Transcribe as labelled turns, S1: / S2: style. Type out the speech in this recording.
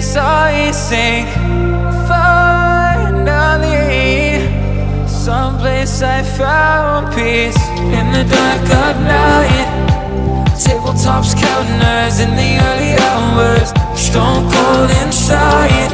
S1: saw it sink Finally Someplace I found peace. In the dark of night Tabletops counters in the early hours. Stone cold inside